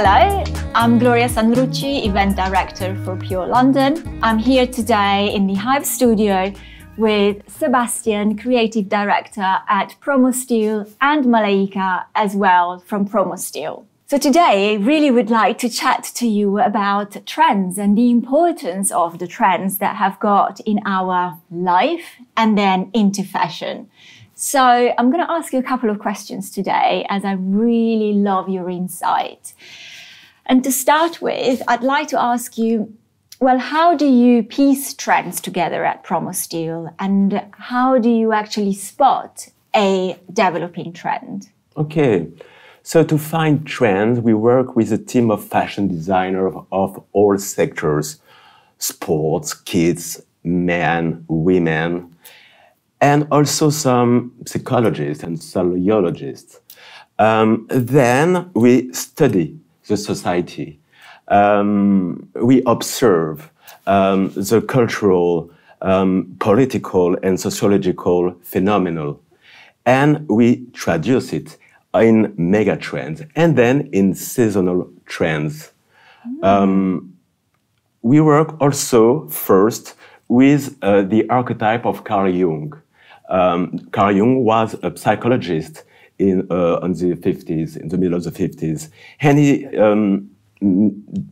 Hello, I'm Gloria Sandrucci, Event Director for Pure London. I'm here today in the Hive studio with Sebastien, Creative Director at Promostyl, and Malaïka as well from Promostyl. So today, I really would like to chat to you about trends and the importance of the trends that have got in our life and then into fashion. So I'm going to ask you a couple of questions today as I really love your insight. And to start with, I'd like to ask you, well, how do you piece trends together at Promostyl and how do you actually spot a developing trend? Okay. So to find trends, we work with a team of fashion designers of all sectors, sports, kids, men, women, and also some psychologists and sociologists. Um, then we study the society. Um, we observe um, the cultural, um, political, and sociological phenomenon, and we traduce it in mega trends and then in seasonal trends. Mm. We work also first with uh, the archetype of Carl Jung. Um, Carl Jung was a psychologist in uh, in the 50s, in the middle of the 50s, and he um,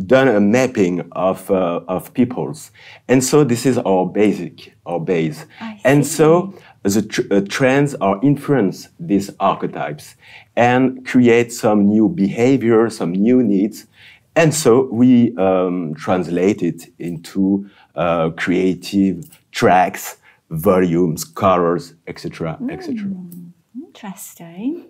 done a mapping of uh, of peoples, and so this is our basic, our base, and so the tr uh, trends are influence these archetypes and create some new behavior, some new needs. And so we um, translate it into uh, creative tracks, volumes, colors, etc., etc. Mm, interesting.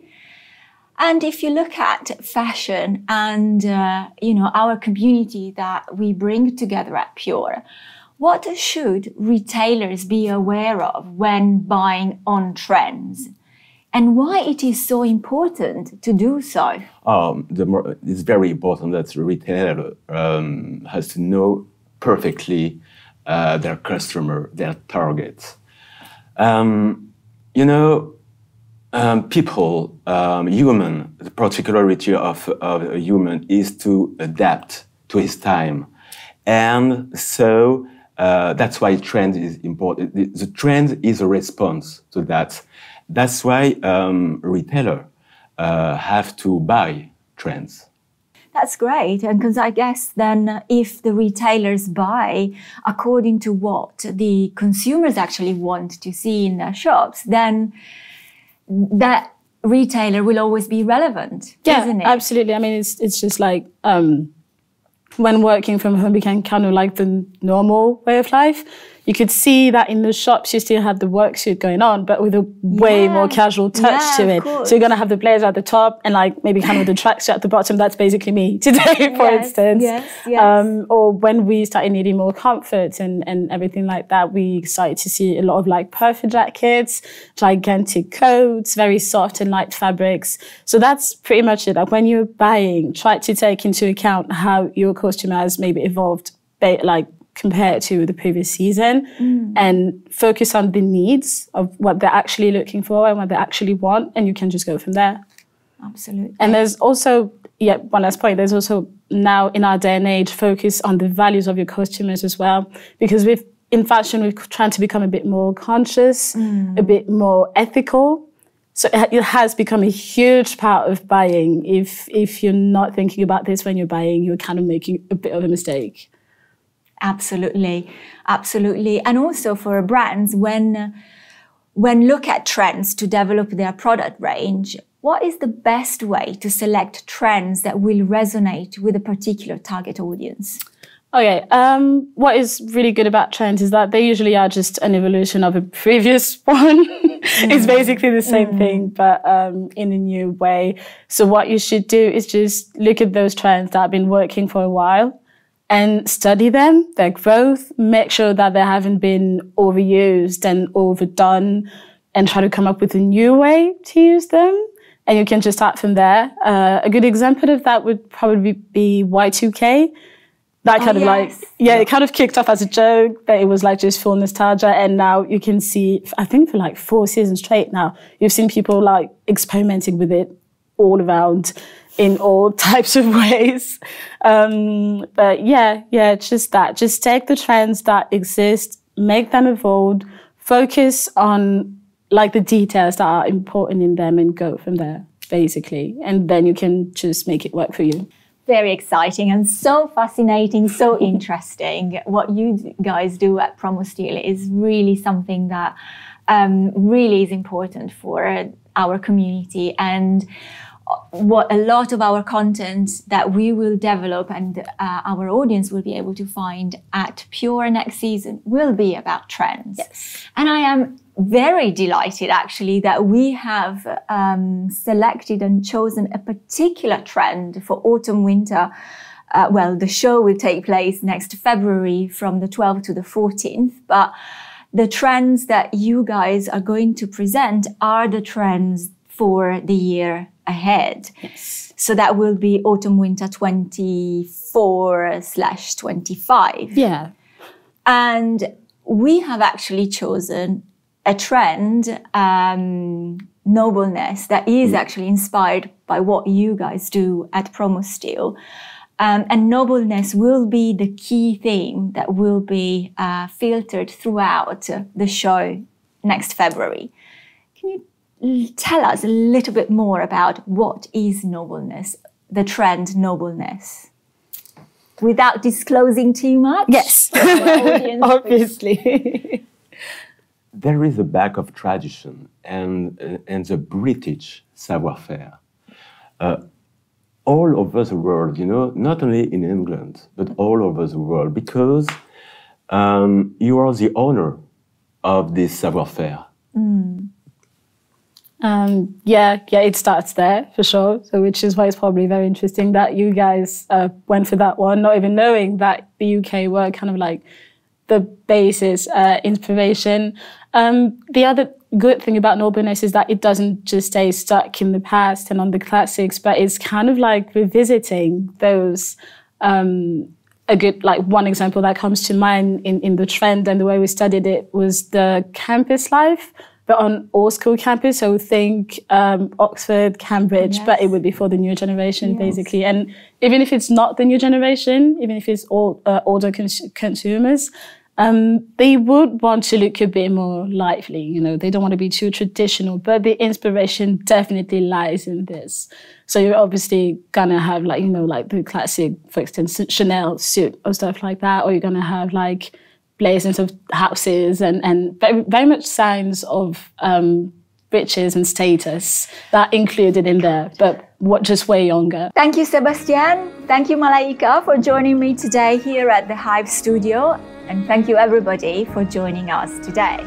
And if you look at fashion and uh, you know our community that we bring together at Pure, what should retailers be aware of when buying on trends? And why it is so important to do so? Um, more, it's very important that the retailer um, has to know perfectly uh, their customer, their targets. Um, you know, um, people, um, human, the particularity of, of a human is to adapt to his time. And so uh, that's why trend is important. The, the, trend is a response to that. That's why um, retailer uh, have to buy trends. That's great. And because I guess then if the retailers buy according to what the consumers actually want to see in their shops, then that retailer will always be relevant, yeah, isn't it? Absolutely. I mean, it's, it's just like, um, when working from home became kind of like the normal way of life you could see that in the shops you still had the work suit going on, but with a way yeah. more casual touch yeah, to it. So you're gonna have the blazer at the top and like maybe kind of the tracksuit at the bottom. That's basically me today, for yes, instance. Yes, yes. Um, or when we started needing more comfort and, and everything like that, we started to see a lot of like puffer jackets, gigantic coats, very soft and light fabrics. So that's pretty much it. Like when you're buying, try to take into account how your costume has maybe evolved like compared to the previous season mm. and focus on the needs of what they're actually looking for and what they actually want and you can just go from there absolutely and there's also yeah one last point there's also now in our day and age focus on the values of your customers as well because we've in fashion we're trying to become a bit more conscious mm. a bit more ethical so it has become a huge part of buying. If if you're not thinking about this when you're buying, you're kind of making a bit of a mistake. Absolutely, absolutely. And also for brands, when when look at trends to develop their product range, what is the best way to select trends that will resonate with a particular target audience? Okay, um, what is really good about trends is that they usually are just an evolution of a previous one. mm. It's basically the same mm. thing, but um, in a new way. So what you should do is just look at those trends that have been working for a while and study them, their growth, make sure that they haven't been overused and overdone, and try to come up with a new way to use them. And you can just start from there. Uh, a good example of that would probably be Y2K. That kind oh, of yes. like, yeah, it kind of kicked off as a joke, but it was like just full nostalgia. And now you can see, I think for like four seasons straight now, you've seen people like experimenting with it all around in all types of ways. Um, but yeah, yeah, just that. Just take the trends that exist, make them evolve, focus on like the details that are important in them and go from there, basically. And then you can just make it work for you. Very exciting and so fascinating, so interesting. What you guys do at Promostyl is really something that um, really is important for our community and what a lot of our content that we will develop and uh, our audience will be able to find at Pure next season will be about trends. Yes. And I am very delighted actually that we have um, selected and chosen a particular trend for autumn winter. Uh, well, the show will take place next February from the 12th to the 14th, but the trends that you guys are going to present are the trends for the year ahead. Yes. So that will be autumn winter 24 slash 25. Yeah. And we have actually chosen a trend, um, nobleness, that is actually inspired by what you guys do at Promostyl. Um, and nobleness will be the key theme that will be uh, filtered throughout the show next February. Can you tell us a little bit more about what is nobleness, the trend nobleness, without disclosing too much? Yes, obviously. there is a back of tradition and, uh, and the British savoir-faire. Uh, all over the world, you know, not only in England, but all over the world, because um, you are the owner of this savoir-faire. Mm. Um, yeah, yeah, it starts there for sure. So, which is why it's probably very interesting that you guys uh, went for that one, not even knowing that the UK were kind of like the basis, uh, inspiration. Um, the other good thing about Nobleness is that it doesn't just stay stuck in the past and on the classics, but it's kind of like revisiting those. Um, a good like one example that comes to mind in, in the trend and the way we studied it was the campus life but on all school campus. So think um, Oxford, Cambridge, yes. but it would be for the new generation yes. basically. And even if it's not the new generation, even if it's all uh, older cons- consumers, um, they would want to look a bit more lively. You know, they don't want to be too traditional, but the inspiration definitely lies in this. So you're obviously gonna have like you know like the classic, for instance, Chanel suit or stuff like that, or you're gonna have like blazons of houses and, and very, very much signs of um, riches and status that included in there, but what just way younger. Thank you, Sebastien. Thank you, Malaïka, for joining me today here at the Hive Studio. And thank you, everybody, for joining us today.